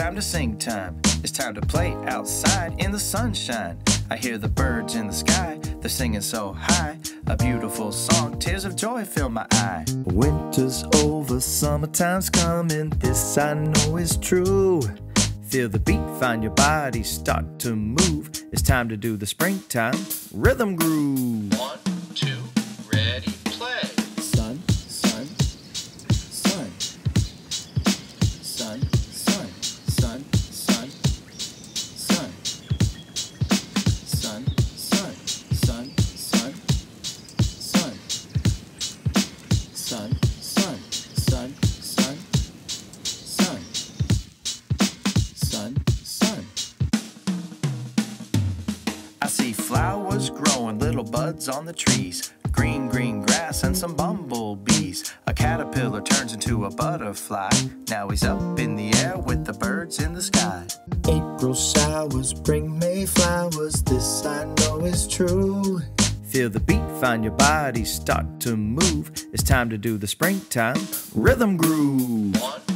time to sing time. It's time to play outside in the sunshine. I hear the birds in the sky, they're singing so high. A beautiful song, tears of joy fill my eye. Winter's over, summertime's coming, this I know is true. Feel the beat, find your body start to move. It's time to do the springtime rhythm groove. One, flowers growing, little buds on the trees. Green, green grass and some bumblebees. A caterpillar turns into a butterfly. Now he's up in the air with the birds in the sky. April showers bring May flowers, this I know is true. Feel the beat, find your body start to move. It's time to do the springtime rhythm groove. One,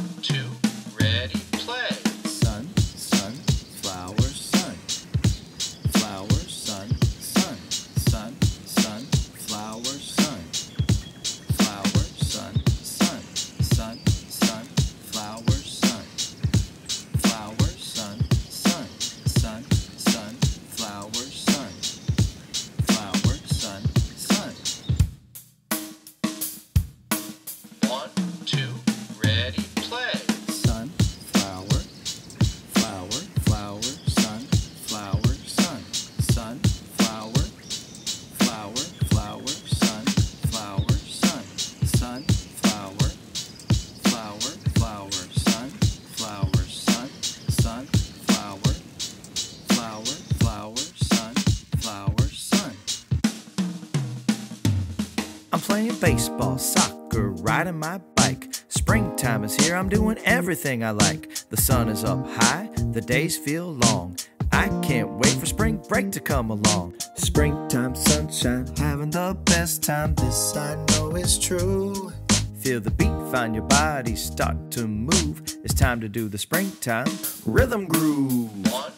playing baseball, soccer, riding my bike. Springtime is here, I'm doing everything I like. The sun is up high, the days feel long. I can't wait for spring break to come along. Springtime sunshine, having the best time, this I know is true. Feel the beat, find your body start to move. It's time to do the springtime rhythm groove. One,